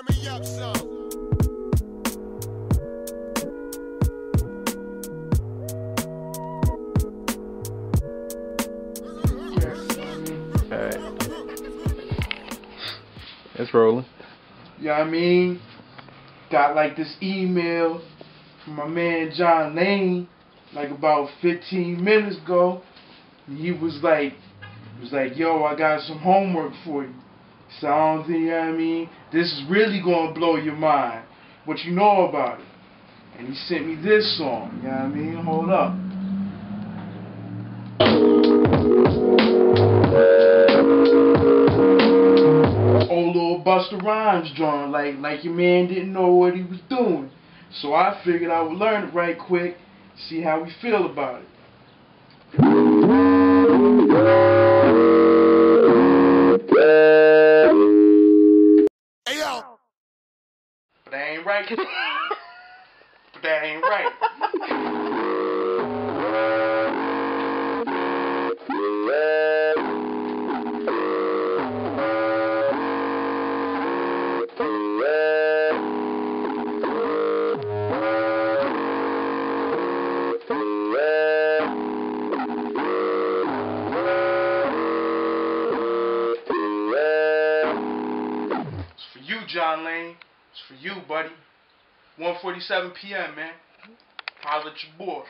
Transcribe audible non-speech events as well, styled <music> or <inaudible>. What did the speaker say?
Turn me up some. Alright. It's rolling. You know I mean? Got like this email from my man Jon Laine, like about 15 minutes ago. And he was like, was like, yo, I got some homework for you. So I don't think, you know what I mean? This is really gonna blow your mind. What you know about it. And he sent me this song, you know what I mean? Hold up. Old little Busta Rhymes drawing, like like your man didn't know what he was doing. So I figured I would learn it right quick, see how we feel about it. But that ain't right. but <laughs> that ain't right. It's for you, Jon Laine. It's for you, buddy. 1:47 p.m. Man. Holla at your boy.